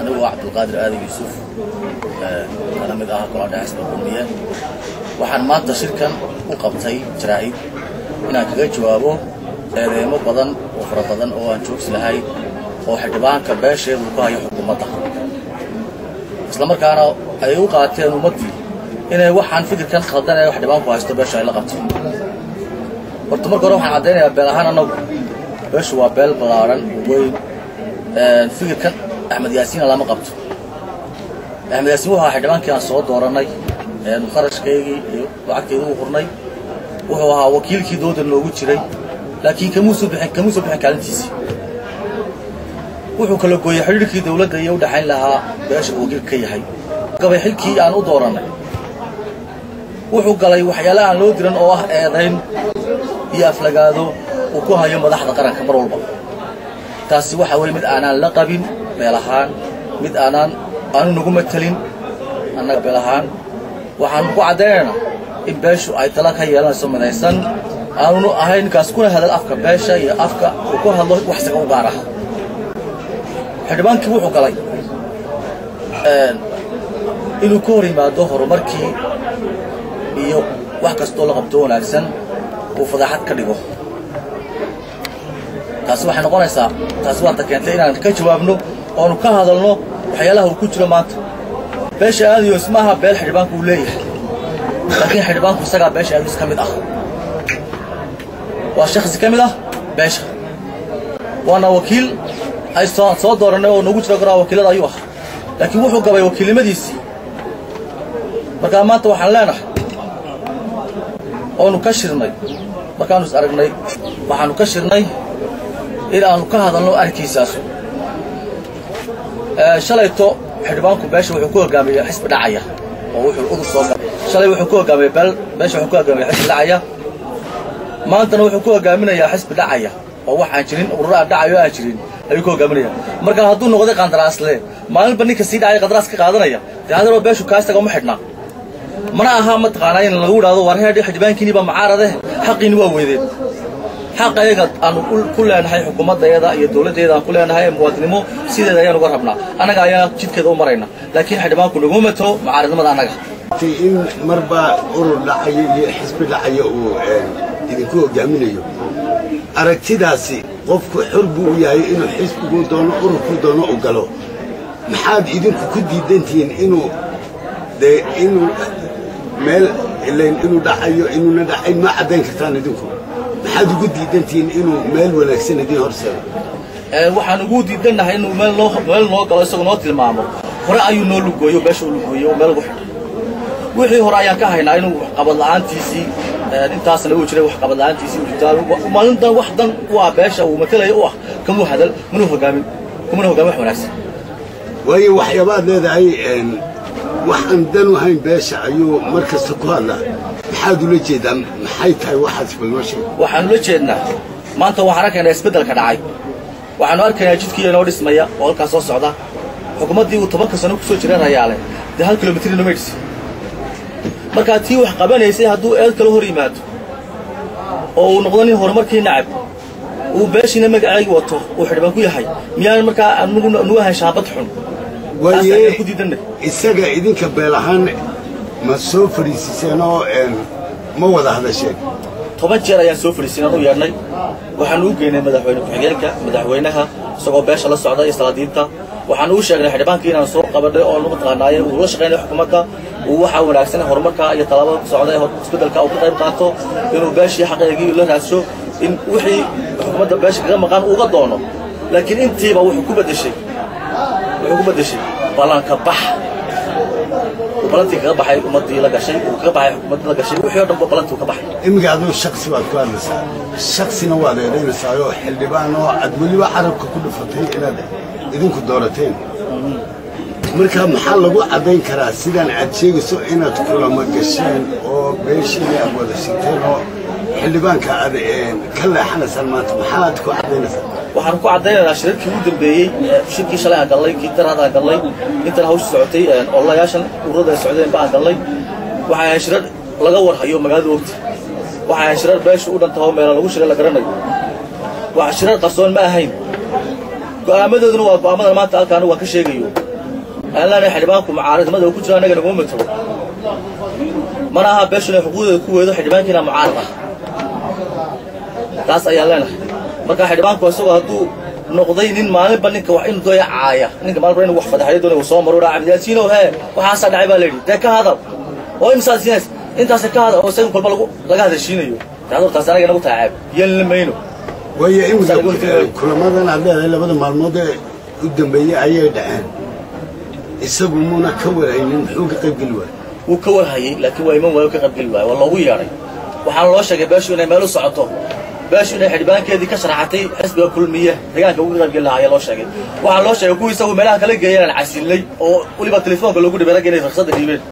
anigu waa cabdulqaadir aadan yuusuf. Kana mid ah golaha dhexisba kulmiye waxaan maanta shirkan u qabtay jaraa'id inaan kaga jawaabo eedeemo badan oo fara badan oo aan joogsi lahay oo xildhibaanka beesheedu ku hayo xukuumadda. Isla markaana ay u qaateen ummaddii inay waxaan fikirkan khaldan ee xildhibaanku haysto beesha ay la qabto. Horta marka hore waxaan caddaynayaa beel ahaan annagu. Beeshu waa beel ballaadhan weyn. Fikirkan axmed yaasiina lama qabto. Axmed yaasiin wuxuu ahaa xildhibaankii aan soo doorannay kharashkaygii iyo lacagteedii u hurnay. Wuxuu ahaa wakiilkii dooda noogu jiray laakiin kamuusoo bixin kamuu soo bixin kaalintiisii. Wuxuu kala gooyey xidhiirkii dawladda iyo u dhexayn lahaa beesha uu wakiilka ka yahay. Gabay xilkii aan u doorannay wuxuu galay waxyaale aan loo diran oo ah eedayn iyo aflagaado uu ku hayo madaxda qaranka mar walba. Taasi waxa weeye mid aanaan la qabin beel ahaan mid aanaan aanu nagu matelin annaga beel ahaan waxaanu ku caddaynaynaa in beeshu ay tala ka yeelanayso midaysan aanunu ahayn ninkaas kuna hadal afka beesha iyo afka uu ku hadlo wax isaga u gaar ah xildhibaankii wuxuu galay inuu ka hor yimaado horumarkii iyo wax kastoo la qabto wanaagsan uu fadaaxad ka dhigo. Taasi waxay noqonaysaa taasi waata keentay inaan ka jawaabno oonu ka hadalno waxyaalaha uu ku jiro maanta. Beesha aadayos maaha beel xildhibaanku uu leeyahay. Laakiin xildhibaanku isagaa beesha aadayos ka mid ah. Waa shakhsi ka mid ah beesha. Waana wakiil ay soo doorannay oo noogu jira goraa wakiilada ayuu ah laakiin wuxuu gabay wakiilnimadiisii. Markaa maanta waxaan leenahay oonu ka shirnay markaanu is aragnay waxaanu ka shirnay in aanu ka hadalno arrinkiisaasu shalayto xildhibaanku beesha wuxuu ku hogaamiyey xisbi dhacaya oo wuxuu udur soo shalay wuxuu ku hogaamiyey beel beesha wuxuu ku hogaamiyey xisbi dhacaya. Maantana wuxuu ku hogaaminayaa xisbi dhacaya oo waxaan jirin ururo aan dhacayo aan jirin ayuu ku hogaaminaya marka hadduu noqday qandaraasle maalinba ninka sii dhacaya qandaraas ka qaadanaya dee hadaroo beeshu kaastaga uma xidhnaa mana aha mataqaanaa in lagu idhahdo war heedhi xildhibaankiini baa mucaarade xaqiini waa weydeen xaq ayaga aanu ku leenahay xukuumadayada iyo dawladdeeda aan ku leenahay ee muwaadinimo sideeda ayaan uga rabnaa. Annaga ayaana jidkeeda u marayna laakiin xildhibaanku naguma matalo mucaaradnimada annaga in marba urur dhacayo iyo xisbi dhacayo uu idinku hogaaminayo aragtidaasi qofku xor buu u yahay inuu xisbiguu doono ururkuu doono u galo. Maxaad idinku ku diidantihiin inuu dee inuu meel ilayn inuu dhacayo inuuna dhacayn ma caddayn kartaan idinku maxaad ugu diidantihiin inuu meel wanaagsan idiin horseedo? Waxaan ugu diidannahay inuu meel noo galo isagoo noo tilmaamo. Hore ayuu noo lugooyo beesha u lugooyo oo meel ugu xidhay wixii hore ayaan ka haynaa inuu waxqabad la'aantiisii intaasna uu jiray waxqabad la'aantiisii maalintan wax dan u ah beesha uu matalayo u ah. Kamuu hadal manuu hogaamin kumana hogaamin wax wanaagsan. Waayo waxyaabaad leedahay wax aan dan u hayn beesha ayuu mar kasta ku hadlaa maxaad ula jeedaa maxay tahay waxaas balnoo sheeg waxaanu la jeednaa. Maanta waxaan arkaynaa isbeddelka dhacay. Waxaanu arkaynaa jidkii inoo dhismaya oo halkaas soo socda. Xukuumaddii uu tobanka sano ku soo jiray rayaale dee hal kilomitr inoma dhisi markaa tii wax qabanaysay hadduu eed kala hor yimaado oo uu noqdo nin horumarkii nacab uu beeshiina magacaygi wato uu xildhibaan ku yahay miyaan markaa nugu ahayn shaabad xun? Waaye isaga idinka beel ahaan ma soo fadhiisiseen oo ma wada hadasheen toban jeer ayaan soo fadhiisin aan u yeedhnay waxaanu u geynay madaxweyne ku-xigeenka madaxweynaha isagoo beesha la socda iyo salaadiinta. Waxaanu u sheegnay xildhibaankii inaan soo qabadhay oo mataqaanaaye uu la shaqaynay xukuumadda uu waxaa wanaagsan horumarka iyo tallaabada socda ee isbeddelka uu ka qayb qaato. Inuu beeshii xaqeegii la raadsho in wixii xukuumadda beesha kaga maqan uuga doono. Laakiin intiiba wuxuu ku beddeshay. Wuxuu ku beddeshay ballanka bax. uu balantii kaga baxay ummaddii la gashay uu kaga baxay xukuumaddii la gashay wixii oo dhan ba balantii uu ka baxay. Iminka aduu shaksi baad ku hadlaysaa shaksina waad eedaynaysaa oo xildhibaan oo aad weliba carabka ku dhufatay inaad idinku doorateen. Marka maxaa lagu caddayn karaa sidaan aad sheegayso inaad kulamo gasheen oo beeshii aad wada sigteen oo xildhibaanka ka leexanaysaan maanta maxaad ku caddaynaysaa? Waxaan ku caddaynaynaa shirarkii ugu dambeeyey shirkii shalay aan gallay kii daraad aan gallay intan hawsha socotay ololayaashan ururada ay socdeen ba aan gallay. Waxay ahayd shirar laga warhayo magaalada ogta waxay ahayd shirar beesha u dhantaho meela lagu shiray la garanayo. Waa shirar qarsoon ma ahayn. Go'aamadooduna waa go'aamadan maanta halkaan waan ka sheegayo. Aan leenahay xildhibaanku mucaaradnimada uu ku jiro annaga naguma matalo mana aha beeshu inay xuquuqdeeda ku weedo xildhibaankiina mucaarad ah taas ayaan leenahay marka xildhibaanku isagoo hadduu noqday nin maalinba ninka wax inuu dooya caaya. Ninka maalinba inuu wax fadaxayo doonay soo maro dhaa cabdiyaasiinow hee waxaasaa dhacay baa layidhi dee ka hadal. Oo imsaad siinays intaas ka hadal oo isaga kolba lagu laga hadashiinayo taas anaga inagu tacaab yeelna mayno. Waayo imika kulamadan aad leedahay labada maalmood ee u dambeeyey ayay dhaceen. Isagu muuna ka waraynin muxuu ka qaybgeli waaya wuu ka warhayey laakiin waa iman waayo ka qaybgeli waayo waa loogu yeedhay. Waxaana loo sheegay beeshu inay meel u socoto beeshu inay xildhibaankeedii ka sharaxatay xisbiga kulmiye deegaanka uga qaybgeli lahaa ayaa loo sheegay. Waxaa loo sheegay kuwii isagu meelaha kala geeyeen aan casilnay oo weliba telefoonka loogu dhibay ragga inay ruksada dhiibeen